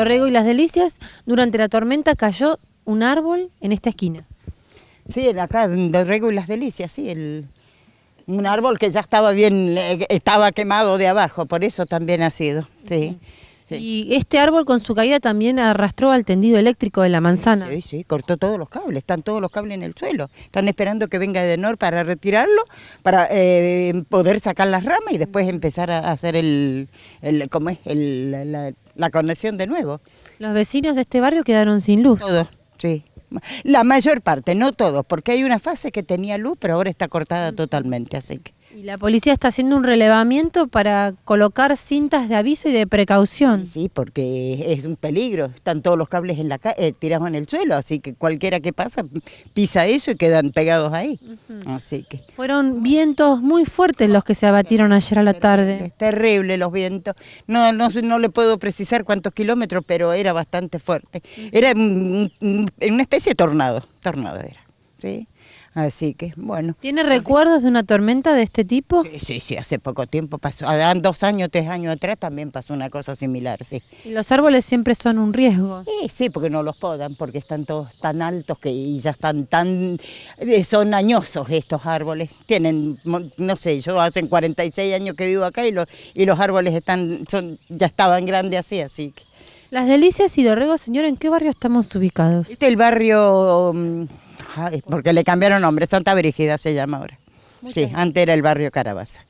Dorrego y Las Delicias, durante la tormenta cayó un árbol en esta esquina. Sí, en acá en Dorrego y Las Delicias, sí, el, un árbol que ya estaba bien, eh, estaba quemado de abajo, por eso también ha sido, sí. Sí. Y este árbol con su caída también arrastró al tendido eléctrico de la manzana. Sí, sí, cortó todos los cables, están todos los cables en el suelo. Están esperando que venga Edenor para retirarlo, para eh, poder sacar las ramas y después empezar a hacer el, el ¿cómo es? El- la, la- la conexión de nuevo. Los vecinos de este barrio quedaron sin luz. Todos, sí. La mayor parte, no todos, porque hay una fase que tenía luz, pero ahora está cortada totalmente, así que... Y la policía está haciendo un relevamiento para colocar cintas de aviso y de precaución. Sí, porque es un peligro. Están todos los cables en la ca- eh, tirados en el suelo, así que cualquiera que pasa pisa eso y quedan pegados ahí. Así que Fueron vientos muy fuertes los que se abatieron ayer a la tarde. es terrible los vientos. No, no, no le puedo precisar cuántos kilómetros, pero era bastante fuerte. Era un- un- una especie de tornado, tornado era. ¿sí? Así que bueno. ¿Tiene recuerdos de una tormenta de este tipo? Sí, sí, sí, hace poco tiempo pasó, ah, dos años, tres años atrás también pasó una cosa similar, sí. Y los árboles siempre son un riesgo. Sí, sí, porque no los podan, porque están todos tan altos que y ya están tan... eh, son añosos estos árboles. Tienen, no sé, yo hace 46 años que vivo acá y los, y los árboles están, son, ya estaban grandes así, así que... Las Delicias y Dorrego, señor, ¿en qué barrio estamos ubicados? Este es el barrio, mm, ay, porque le cambiaron nombre, Santa Brígida se llama ahora. Sí, antes era el barrio Carabaza.